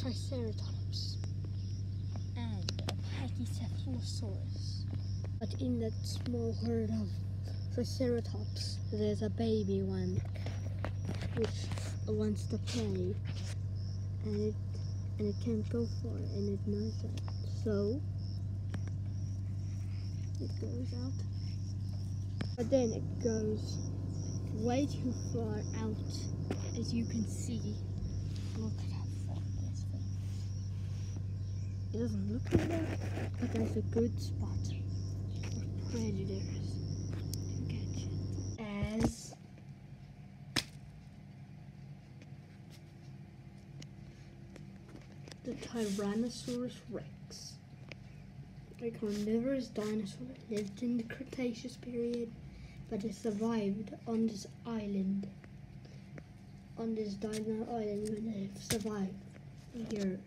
Triceratops and Pachycephalosaurus. But in that small herd of Triceratops, there's a baby one which wants to play, and it and it can't go far, and it knows that. So it goes out, but then it goes way too far out, as you can see. Look at how far this thing. It doesn't look like that, but that's a good spot for predators to catch it. As the Tyrannosaurus rex. A carnivorous dinosaur lived in the Cretaceous period, but it survived on this island. On this dino island when it survived years.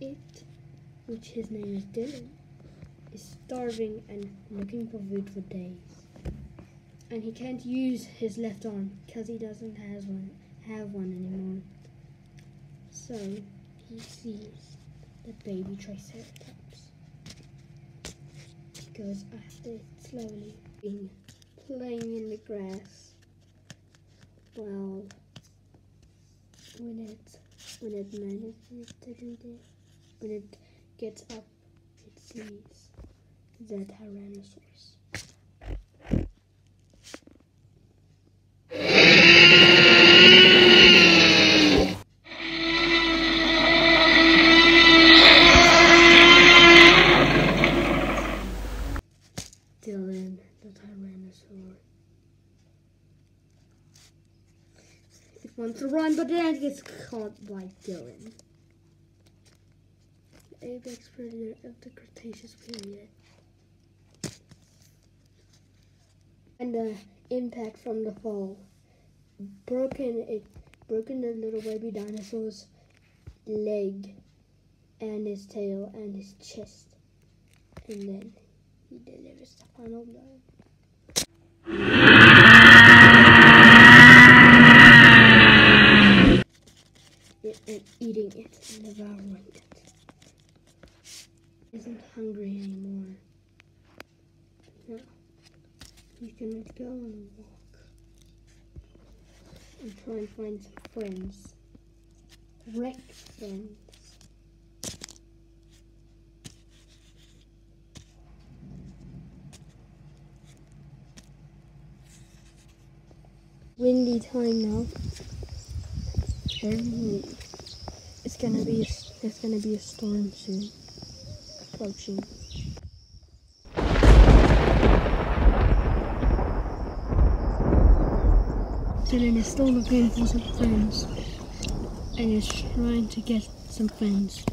It, which his name is Dylan, is starving and looking for food for days. And he can't use his left arm because he doesn't have one, have one anymore. So he sees the baby Triceratops. He goes after it slowly, playing in the grass. Well, when it when it manages to do this, when it gets up, it sees the Tyrannosaurus. Dylan, the Tyrannosaur. It wants to run, but then it gets caught by Dylan. Apex predator of the Cretaceous period. And the impact from the fall. Broken it broken the little baby dinosaur's leg and his tail and his chest. And then he delivers the final blow. It, and eating it and devouring it. Isn't hungry anymore. No. He's gonna go on a walk and try and find some friends. Wreck friends. windy time now. It's gonna be a, gonna be a storm soon approaching. Dylan is still looking for some friends and is trying to get some friends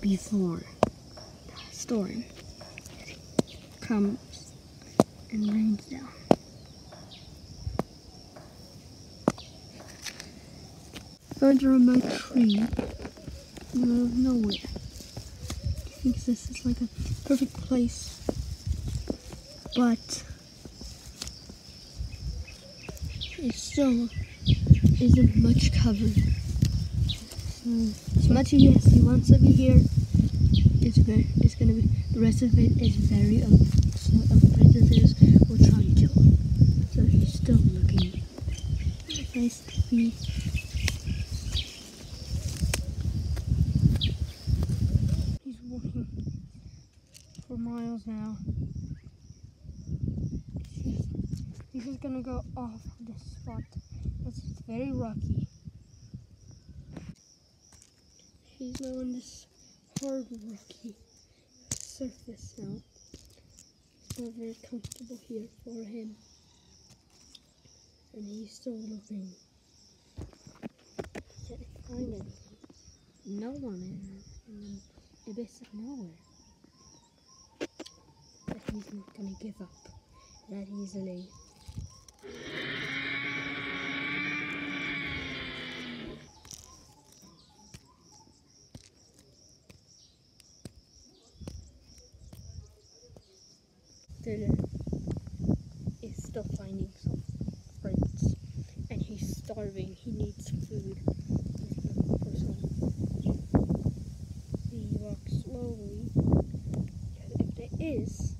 before the storm comes and rains down. Found a tree middle nowhere. Thinks this is like a perfect place, but it still isn't much covered. So as much as he wants to be here, it's very, it's gonna be the rest of it is very um, so of predators will try and kill. So he's still looking place to be. He's walking for miles now. He's, he's just gonna go off this spot. It's very rocky. He's now on this hard rocky surface now. It's not very comfortable here for him. And he's still looking. Can't find. No one in the abyss of nowhere. But he's not gonna give up that easily is still finding some friends. And he's starving. He needs food. He walks slowly. Because if there is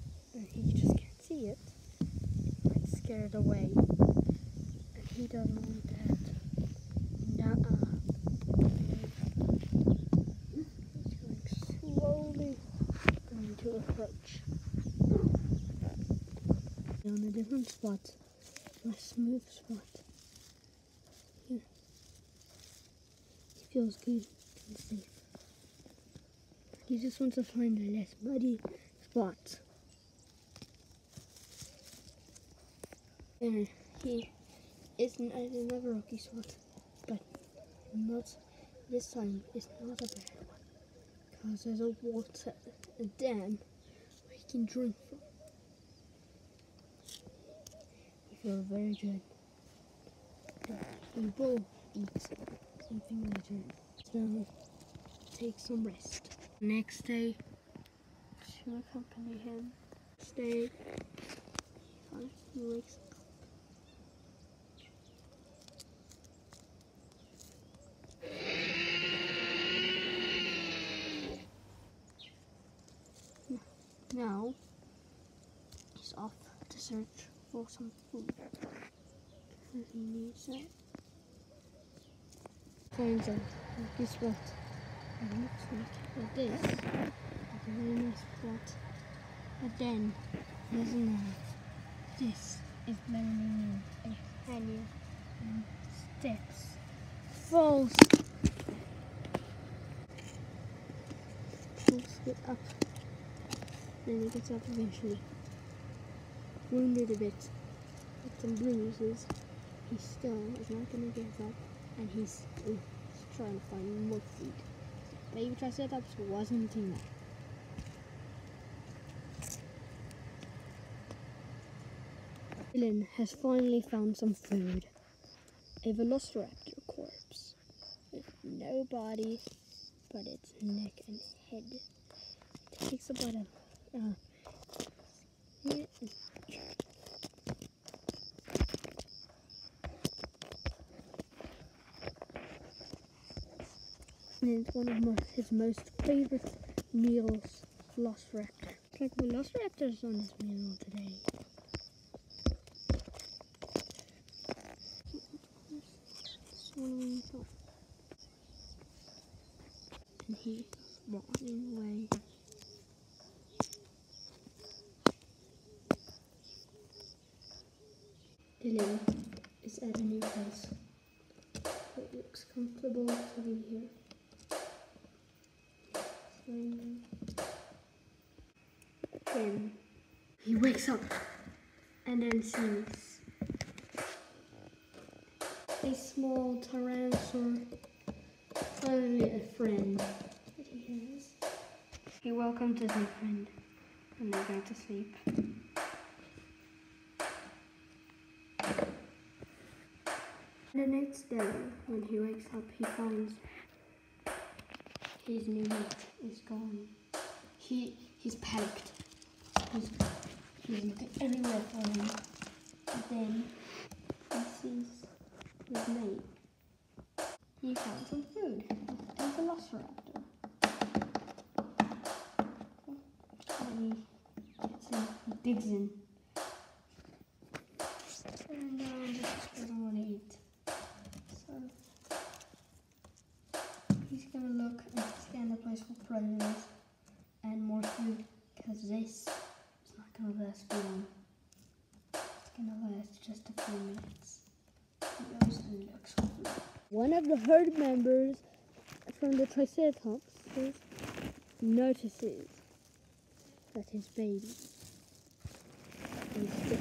it away. And he doesn't want that. Nuh-uh. He's going slowly going to approach. On a different spot, a smooth spot. Here. He feels good and safe. He just wants to find a less muddy spot. And he is in another rocky spot, but not this time. It's not a bad one because there's a water, a dam where he can drink from. He feels very good. But he will eat something later. So take some rest. Next day, to accompany him. Stay. He wakes up. Now, he's off to search for some food. Mm-hmm. He needs that. Finds a lucky spot. It looks like this. A very nice spot. But then, there's another. This is learning a canyon and steps. Falls. Pulls it up. Then he gets up eventually. Wounded a bit. With some bruises. He still is not going to give up. And he's, he's trying to find more food. Baby Triceratops wasn't enough. Dylan has finally found some food. A velociraptor corpse with no body but its neck and head. It takes a uh, and it's one of my, his most favorite meals, Velociraptor. It's like Velociraptor's on his meal today. And he's walking away. Dylan is at a new place. It looks comfortable to be here. Then he wakes up and then sees a small tyrannosaur, finally a friend that he has. He welcomed his new friend and they go to sleep. The next day, when he wakes up, he finds his new mate is gone. He he's panicked. He's he's looking everywhere for him. But then he sees his mate. He found some food. A velociraptor. And he gets in, he digs in. And um, just doesn't want to eat. So he's gonna look and scan the place for predators and more food because this is not gonna last for long. It's gonna last just a few minutes. One of the herd members from the Triceratops notices that his baby is dead.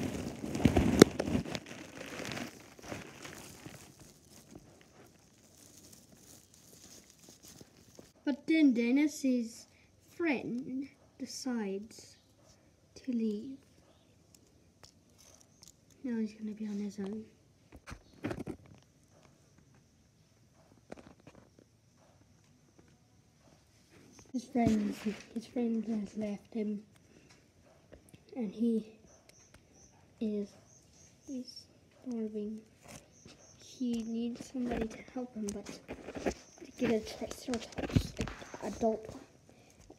But then Dennis's friend decides to leave. Now he's going to be on his own. His friend, his friend has left him, and he is he's starving. He needs somebody to help him, but to get a triceratops adult one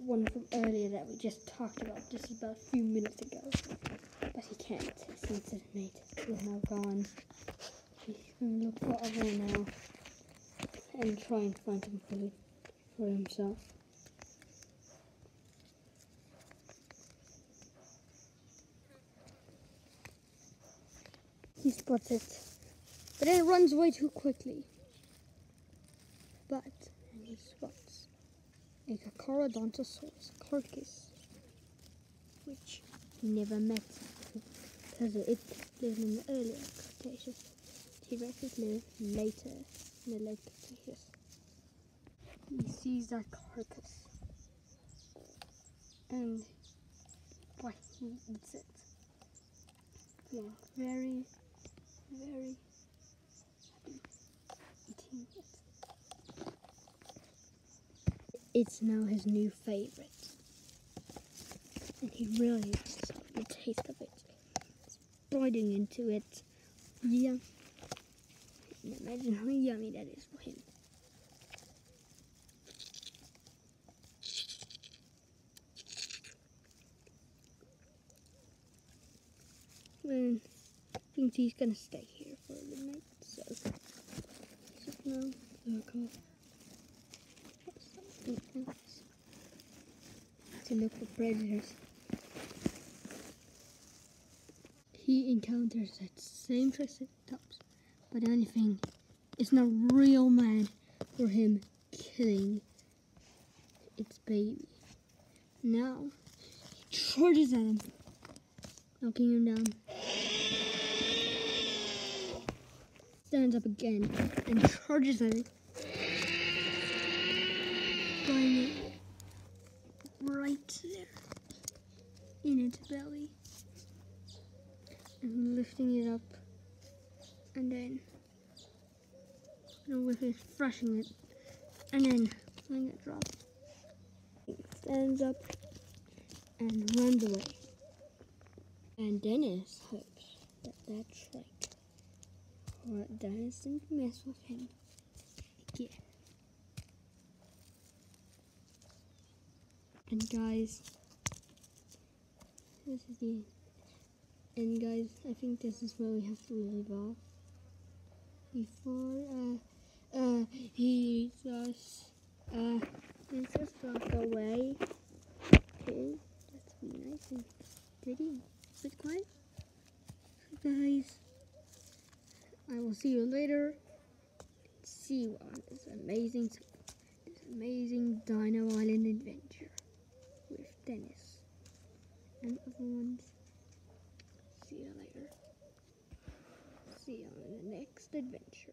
from earlier that we just talked about just about a few minutes ago. But he can't since his mate is now gone. He's gonna look for other now and try and find some food for himself. He spots it, but it runs away too quickly. But a Carcharodontosaurus carcass, which never met because it lived in the earlier Cretaceous. T-Rexes lived later in the late Cretaceous. He sees that carcass and why he eats it. Feeling very, very happy eating it. It's now his new favorite. And he really likes the taste of it. He's biting into it. Yeah. Imagine how yummy that is for him. And thinks he's gonna stay here for the night, so just now look off something else to look for predators. He encounters that same Triceratops, but the only thing is not real mad for him killing its baby. Now he charges at him, knocking him down. Stands up again and charges at it. Right there in its belly and lifting it up and then you know, with it brushing it and then letting it drop. It stands up and runs away. And Dennis hopes that that shrike or doesn't mess with him again. And guys, this is the and guys, I think this is where we have to leave off before uh uh he just uh he just walked away. Okay, that's nice and quiet. So guys, I will see you later. See you on this amazing this amazing Dino Island adventure Dennis and other ones. See you later. See you on the next adventure.